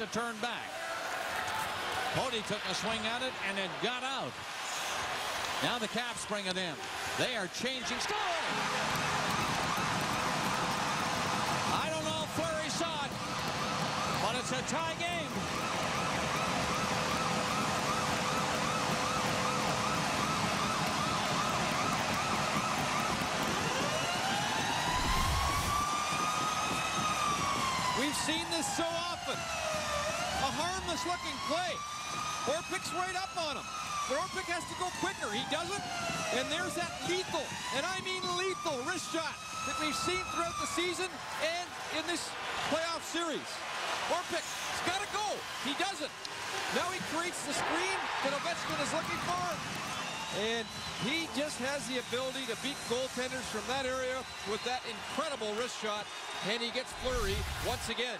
to turn back. Cody took a swing at it and it got out. Now the Caps bring it in. They are changing. Score! I don't know if Fleury saw it, but it's a tie game. We've seen this so often. Harmless looking play. Orpik's right up on him. But Orpik has to go quicker. He doesn't. And there's that lethal, and I mean lethal, wrist shot that we've seen throughout the season and in this playoff series. Orpik's got to go. He doesn't. Now he creates the screen that Ovechkin is looking for. And he just has the ability to beat goaltenders from that area with that incredible wrist shot. And he gets Fleury once again.